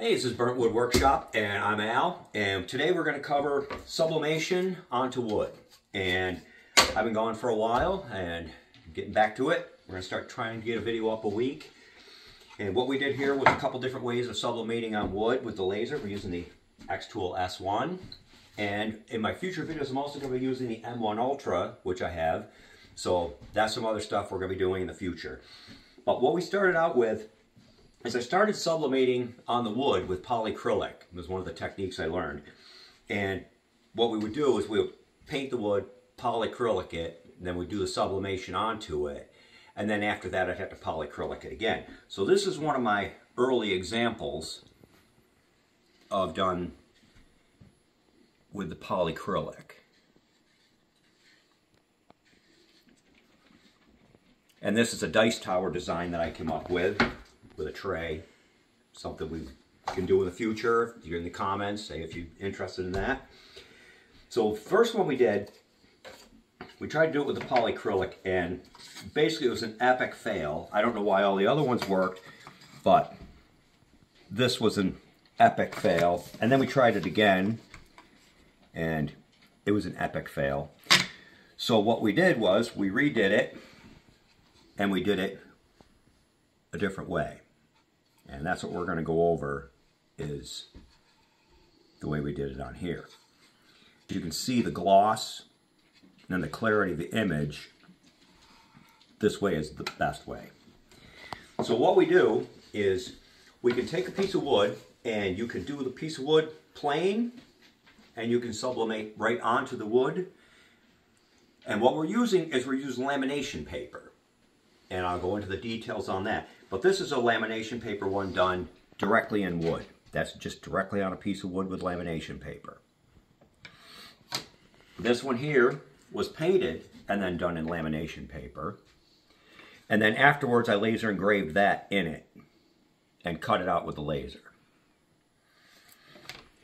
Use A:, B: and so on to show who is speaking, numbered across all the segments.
A: Hey, this is Burnt Wood Workshop, and I'm Al, and today we're going to cover sublimation onto wood. And I've been gone for a while, and getting back to it. We're going to start trying to get a video up a week. And what we did here was a couple different ways of sublimating on wood with the laser. We're using the Xtool S1. And in my future videos, I'm also going to be using the M1 Ultra, which I have. So that's some other stuff we're going to be doing in the future. But what we started out with is I started sublimating on the wood with polycrylic. It was one of the techniques I learned. And what we would do is we would paint the wood, polycrylic it, then we'd do the sublimation onto it. And then after that, I'd have to polycrylic it again. So this is one of my early examples of done with the polycrylic. And this is a dice tower design that I came up with tray. Something we can do in the future. You're in the comments, say if you're interested in that. So first one we did, we tried to do it with the polycrylic and basically it was an epic fail. I don't know why all the other ones worked, but this was an epic fail. And then we tried it again and it was an epic fail. So what we did was we redid it and we did it a different way. And that's what we're going to go over is the way we did it on here. You can see the gloss and the clarity of the image. This way is the best way. So what we do is we can take a piece of wood and you can do the piece of wood plain and you can sublimate right onto the wood. And what we're using is we're using lamination paper and I'll go into the details on that. But this is a lamination paper one done directly in wood. That's just directly on a piece of wood with lamination paper. This one here was painted and then done in lamination paper. And then afterwards I laser engraved that in it and cut it out with the laser.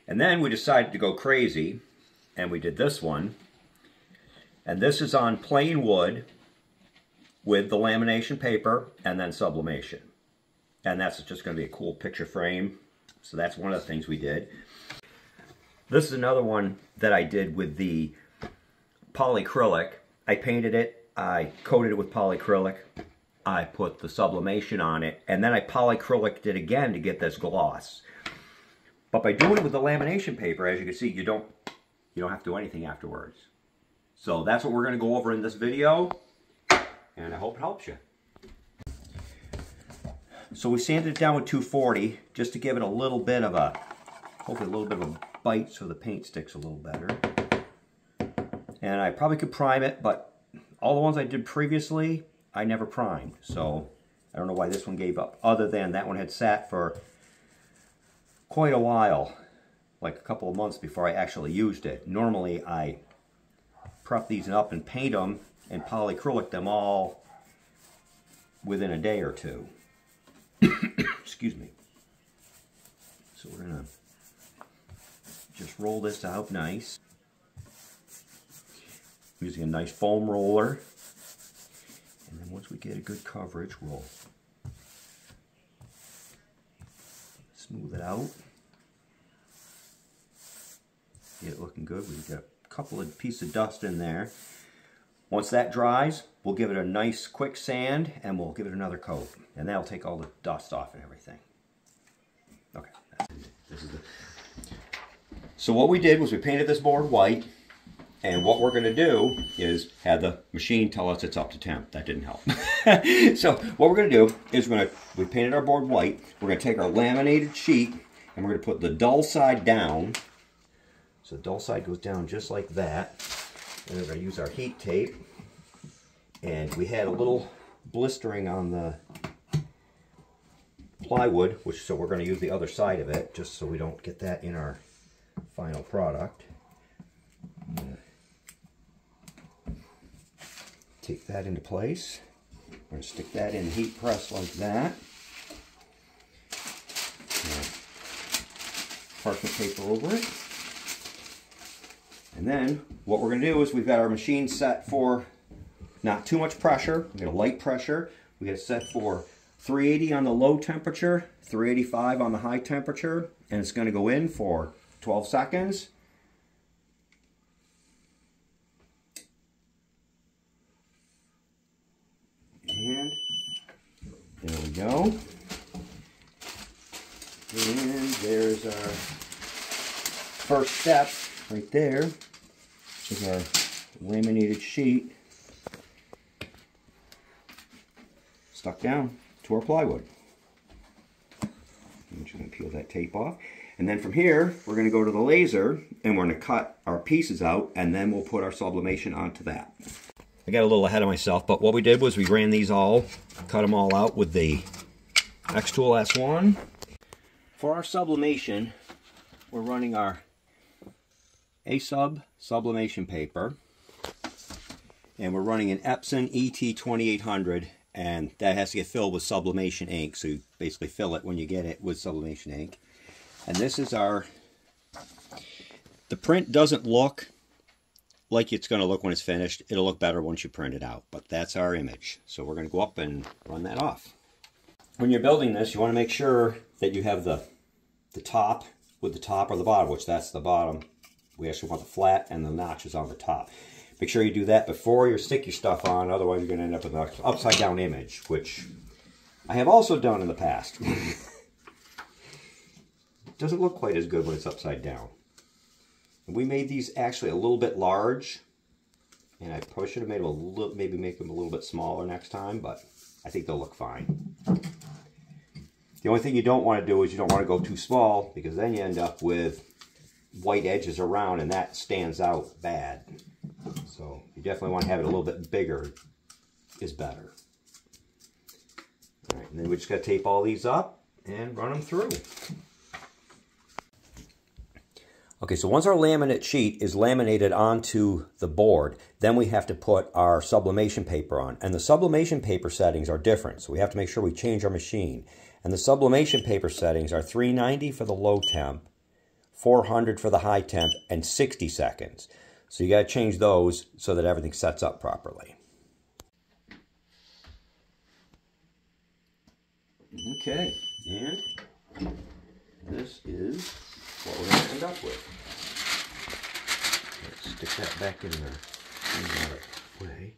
A: And then we decided to go crazy and we did this one. And this is on plain wood with the lamination paper and then sublimation. And that's just going to be a cool picture frame. So that's one of the things we did. This is another one that I did with the polycrylic. I painted it, I coated it with polycrylic, I put the sublimation on it, and then I polycryliced it again to get this gloss. But by doing it with the lamination paper, as you can see, you don't you don't have to do anything afterwards. So that's what we're going to go over in this video and I hope it helps you. So we sanded it down with 240 just to give it a little bit of a, hopefully a little bit of a bite so the paint sticks a little better. And I probably could prime it, but all the ones I did previously, I never primed. So I don't know why this one gave up, other than that one had sat for quite a while, like a couple of months before I actually used it. Normally I prep these up and paint them and polycrylic them all within a day or two. Excuse me. So we're going to just roll this out nice. Using a nice foam roller. And then once we get a good coverage, we'll smooth it out. Get it looking good. We've got a couple of pieces of dust in there. Once that dries, we'll give it a nice quick sand and we'll give it another coat. And that'll take all the dust off and everything. Okay, this is the... So what we did was we painted this board white and what we're going to do is have the machine tell us it's up to temp. That didn't help. so what we're going to do is we're going to, we painted our board white. We're going to take our laminated sheet and we're going to put the dull side down. So the dull side goes down just like that. And we're going to use our heat tape. And we had a little blistering on the plywood, which so we're going to use the other side of it, just so we don't get that in our final product. Take that into place. We're going to stick that in the heat press like that. Parchment paper over it. And then what we're going to do is we've got our machine set for not too much pressure. We got a light pressure. We got set for 380 on the low temperature, 385 on the high temperature, and it's going to go in for 12 seconds. And there we go. And there's our first step right there is our laminated sheet stuck down to our plywood. I'm just going to peel that tape off. And then from here, we're going to go to the laser and we're going to cut our pieces out and then we'll put our sublimation onto that. I got a little ahead of myself, but what we did was we ran these all, cut them all out with the X-Tool S1. For our sublimation, we're running our A-Sub sublimation paper and we're running an Epson ET2800 and that has to get filled with sublimation ink. So you basically fill it when you get it with sublimation ink. And this is our the print doesn't look like it's going to look when it's finished. It'll look better once you print it out but that's our image. So we're going to go up and run that off. When you're building this you want to make sure that you have the the top with the top or the bottom which that's the bottom we actually want the flat and the notches on the top Make sure you do that before you stick your stuff on, otherwise you're going to end up with an upside down image, which I have also done in the past. doesn't look quite as good when it's upside down. we made these actually a little bit large, and I probably should have made them a little, maybe make them a little bit smaller next time, but I think they'll look fine. The only thing you don't want to do is you don't want to go too small, because then you end up with white edges around, and that stands out bad. So you definitely want to have it a little bit bigger is better. All right, and then we just got to tape all these up and run them through. Okay, so once our laminate sheet is laminated onto the board, then we have to put our sublimation paper on. And the sublimation paper settings are different, so we have to make sure we change our machine. And the sublimation paper settings are 390 for the low temp, 400 for the high temp, and 60 seconds. So you got to change those so that everything sets up properly. Okay, and this is what we're going to end up with. Let's stick that back in the way.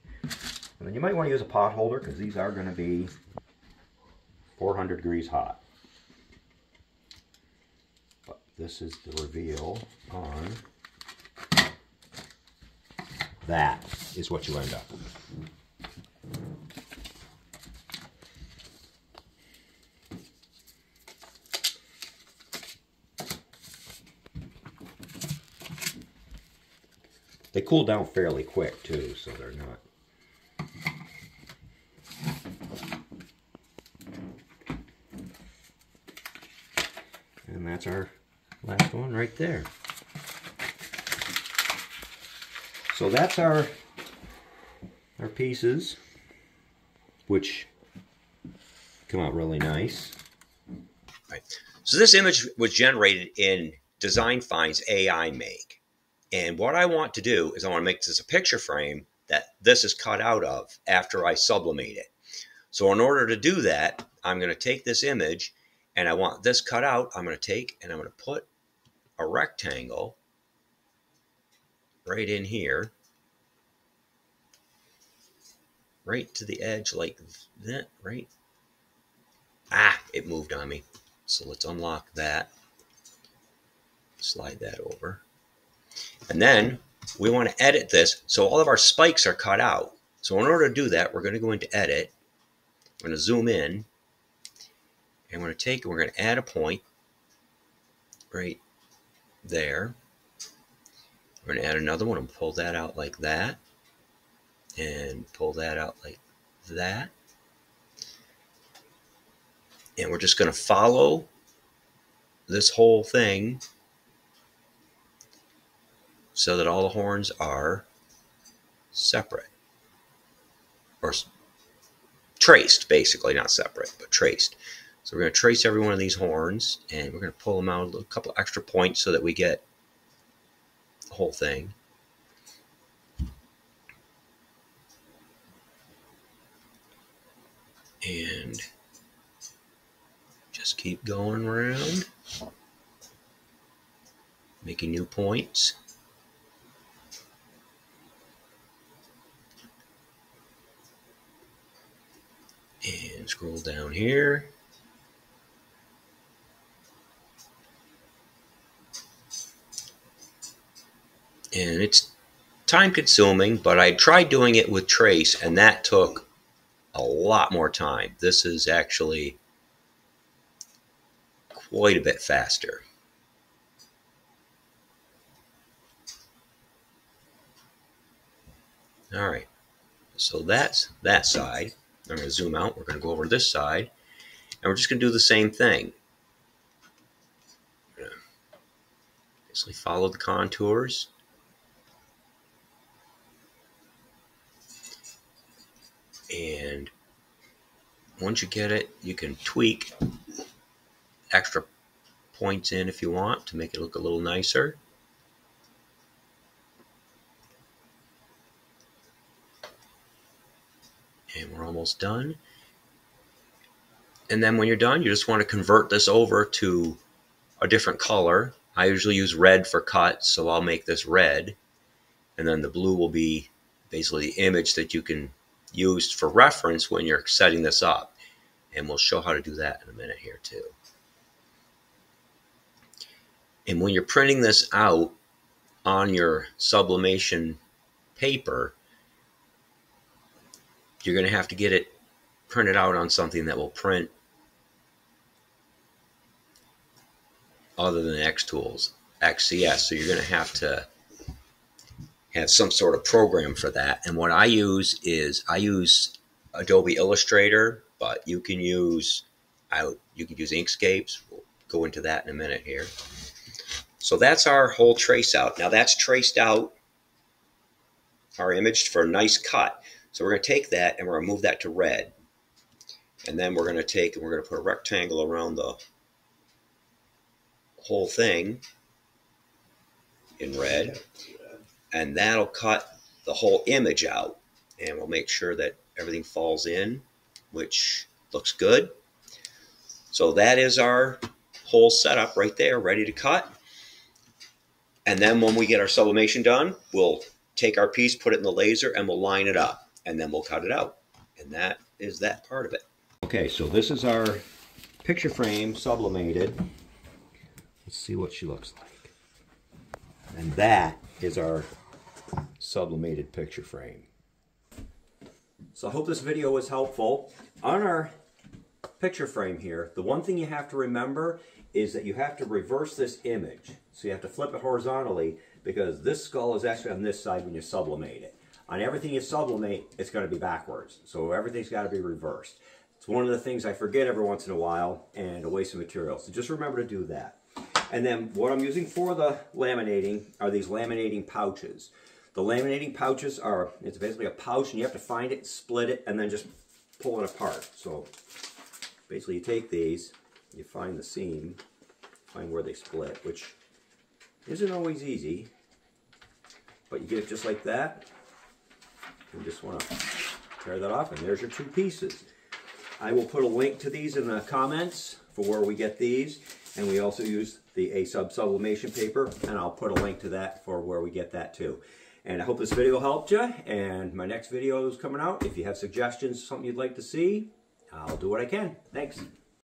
A: And then you might want to use a pot holder because these are going to be 400 degrees hot. This is the reveal on that is what you end up with. They cool down fairly quick too, so they're not And that's our one right there. So that's our our pieces, which come out really nice.
B: Right. So this image was generated in Design Finds AI Make. And what I want to do is I want to make this a picture frame that this is cut out of after I sublimate it. So in order to do that, I'm going to take this image and I want this cut out. I'm going to take and I'm going to put a rectangle right in here, right to the edge like that, right? Ah, it moved on me. So let's unlock that, slide that over. And then we want to edit this so all of our spikes are cut out. So in order to do that, we're going to go into edit. We're going to zoom in and we're going to take, we're going to add a point right there. We're going to add another one and pull that out like that. And pull that out like that. And we're just going to follow this whole thing so that all the horns are separate or traced basically not separate but traced so we're going to trace every one of these horns and we're going to pull them out a couple extra points so that we get the whole thing. And Just keep going around, making new points. And scroll down here. And it's time consuming, but I tried doing it with Trace and that took a lot more time. This is actually quite a bit faster. All right, so that's that side. I'm going to zoom out. We're going to go over this side, and we're just going to do the same thing. Basically follow the contours. And once you get it, you can tweak extra points in if you want to make it look a little nicer. And we're almost done. And then when you're done, you just want to convert this over to a different color. I usually use red for cuts, so I'll make this red. And then the blue will be basically the image that you can use for reference when you're setting this up. And we'll show how to do that in a minute here too. And when you're printing this out on your sublimation paper, you're going to have to get it printed out on something that will print other than X tools, XCS. So you're going to have to have some sort of program for that. And what I use is I use Adobe Illustrator, but you can use I you can use Inkscapes. We'll go into that in a minute here. So that's our whole trace out. Now that's traced out our image for a nice cut. So we're going to take that and we're going to move that to red. And then we're going to take and we're going to put a rectangle around the whole thing in red. And that'll cut the whole image out. And we'll make sure that everything falls in, which looks good. So that is our whole setup right there, ready to cut. And then when we get our sublimation done, we'll take our piece, put it in the laser, and we'll line it up. And then we'll cut it out. And that is that part of it.
A: Okay, so this is our picture frame sublimated. Let's see what she looks like. And that is our sublimated picture frame. So I hope this video was helpful. On our picture frame here, the one thing you have to remember is that you have to reverse this image. So you have to flip it horizontally because this skull is actually on this side when you sublimate it. On everything you sublimate, it's going to be backwards. So everything's got to be reversed. It's one of the things I forget every once in a while and a waste of material. So just remember to do that. And then what I'm using for the laminating are these laminating pouches. The laminating pouches are, it's basically a pouch and you have to find it, split it, and then just pull it apart. So basically you take these, you find the seam, find where they split, which isn't always easy, but you get it just like that. You just want to tear that off, and there's your two pieces. I will put a link to these in the comments for where we get these, and we also use the A-Sub sublimation paper, and I'll put a link to that for where we get that too. And I hope this video helped you, and my next video is coming out. If you have suggestions, something you'd like to see, I'll do what I can. Thanks.